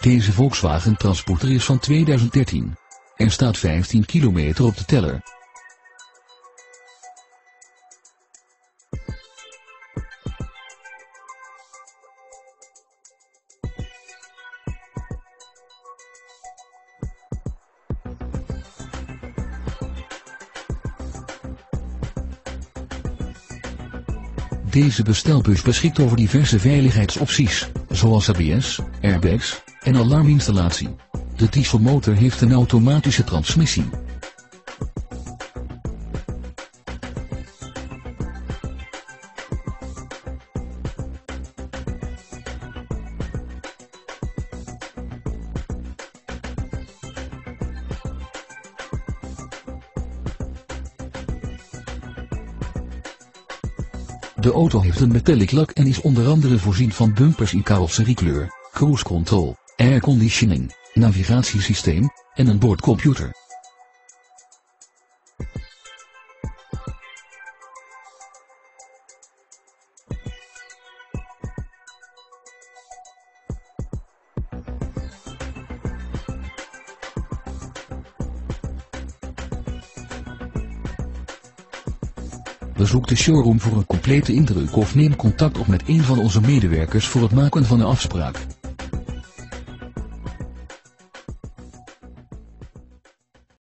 Deze Volkswagen Transporter is van 2013. Er staat 15 kilometer op de teller. Deze bestelbus beschikt over diverse veiligheidsopties, zoals ABS, airbags en alarminstallatie. De dieselmotor heeft een automatische transmissie. De auto heeft een metallic lak en is onder andere voorzien van bumpers in carrosseriekleur, cruise control, airconditioning, navigatiesysteem en een boordcomputer. Bezoek de showroom voor een complete indruk of neem contact op met een van onze medewerkers voor het maken van een afspraak.